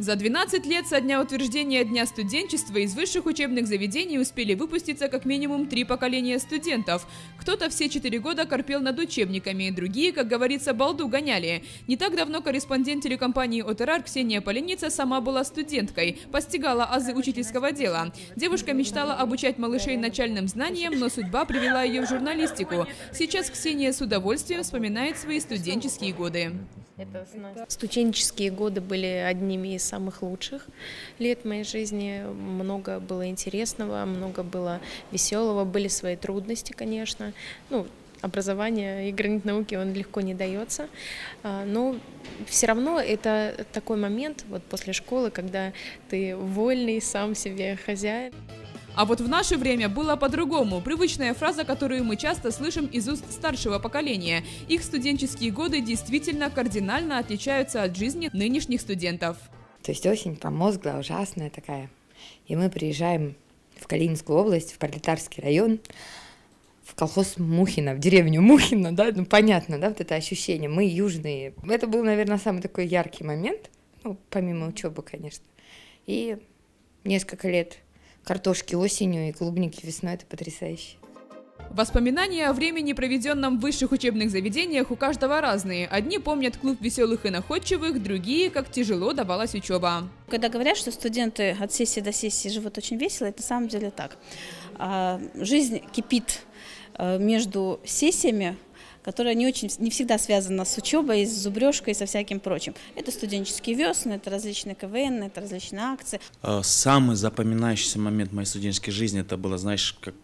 За 12 лет со дня утверждения Дня студенчества из высших учебных заведений успели выпуститься как минимум три поколения студентов. Кто-то все четыре года корпел над учебниками, другие, как говорится, балду гоняли. Не так давно корреспондент телекомпании «Отерар» Ксения Поленица сама была студенткой, постигала азы учительского дела. Девушка мечтала обучать малышей начальным знаниям, но судьба привела ее в журналистику. Сейчас Ксения с удовольствием вспоминает свои студенческие годы. Студенческие годы были одними из самых лучших лет моей жизни. Много было интересного, много было веселого, были свои трудности, конечно. Ну, образование и гранит науки, он легко не дается. А, но все равно это такой момент вот после школы, когда ты вольный, сам себе хозяин. А вот в наше время было по-другому. Привычная фраза, которую мы часто слышим из уст старшего поколения. Их студенческие годы действительно кардинально отличаются от жизни нынешних студентов. То есть осень промозглая, ужасная такая. И мы приезжаем в Калининскую область, в Пролетарский район, в колхоз Мухина, в деревню Мухина, да, ну понятно, да, вот это ощущение, мы южные. Это был, наверное, самый такой яркий момент, ну, помимо учебы, конечно. И несколько лет картошки осенью и клубники весной. Это потрясающе. Воспоминания о времени, проведенном в высших учебных заведениях, у каждого разные. Одни помнят клуб веселых и находчивых, другие, как тяжело давалась учеба. Когда говорят, что студенты от сессии до сессии живут очень весело, это на самом деле так. А, жизнь кипит а, между сессиями, которая не очень, не всегда связана с учебой, с зубрежкой и со всяким прочим. Это студенческие весны, это различные КВН, это различные акции. А, самый запоминающийся момент моей студенческой жизни, это было, знаешь, как,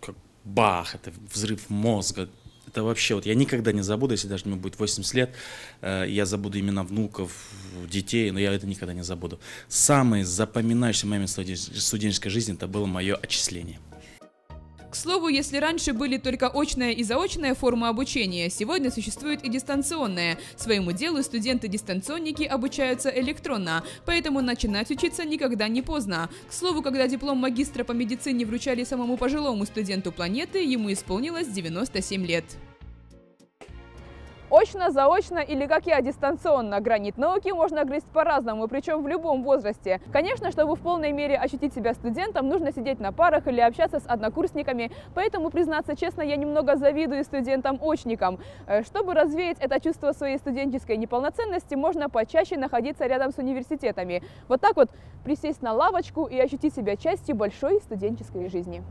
как бах, это взрыв мозга, это вообще, вот я никогда не забуду, если даже мне будет 80 лет, э, я забуду имена внуков, детей, но я это никогда не забуду. Самый запоминающий момент студенческой жизни, это было мое отчисление. К слову, если раньше были только очная и заочная форма обучения, сегодня существует и дистанционная. Своему делу студенты-дистанционники обучаются электронно, поэтому начинать учиться никогда не поздно. К слову, когда диплом магистра по медицине вручали самому пожилому студенту планеты, ему исполнилось 97 лет. Очно, заочно или, как я, дистанционно гранит науки можно грызть по-разному, причем в любом возрасте. Конечно, чтобы в полной мере ощутить себя студентом, нужно сидеть на парах или общаться с однокурсниками, поэтому, признаться честно, я немного завидую студентам-очникам. Э, чтобы развеять это чувство своей студенческой неполноценности, можно почаще находиться рядом с университетами. Вот так вот присесть на лавочку и ощутить себя частью большой студенческой жизни.